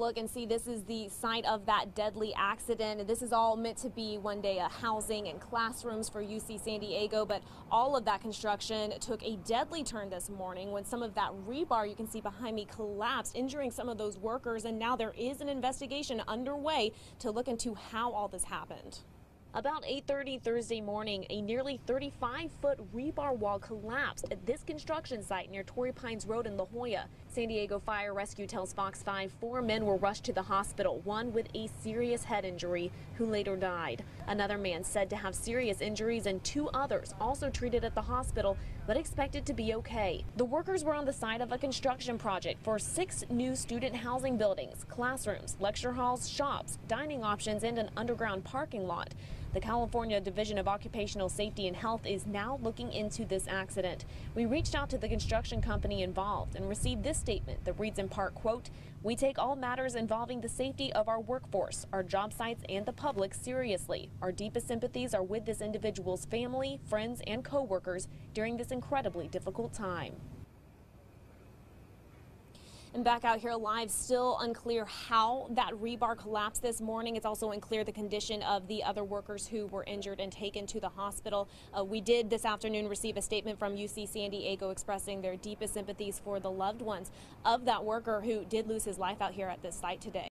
look and see this is the site of that deadly accident. This is all meant to be one day a housing and classrooms for UC San Diego, but all of that construction took a deadly turn this morning when some of that rebar you can see behind me collapsed, injuring some of those workers. And now there is an investigation underway to look into how all this happened. About 8.30 Thursday morning, a nearly 35-foot rebar wall collapsed at this construction site near Torrey Pines Road in La Jolla. San Diego Fire Rescue tells Fox 5 four men were rushed to the hospital, one with a serious head injury who later died. Another man said to have serious injuries and two others also treated at the hospital but expected to be okay. The workers were on the site of a construction project for six new student housing buildings, classrooms, lecture halls, shops, dining options, and an underground parking lot. The California Division of Occupational Safety and Health is now looking into this accident. We reached out to the construction company involved and received this statement that reads in part, quote, we take all matters involving the safety of our workforce, our job sites, and the public seriously. Our deepest sympathies are with this individual's family, friends, and coworkers during this incredibly difficult time. And back out here live, still unclear how that rebar collapsed this morning. It's also unclear the condition of the other workers who were injured and taken to the hospital. Uh, we did this afternoon receive a statement from UC San Diego expressing their deepest sympathies for the loved ones of that worker who did lose his life out here at this site today.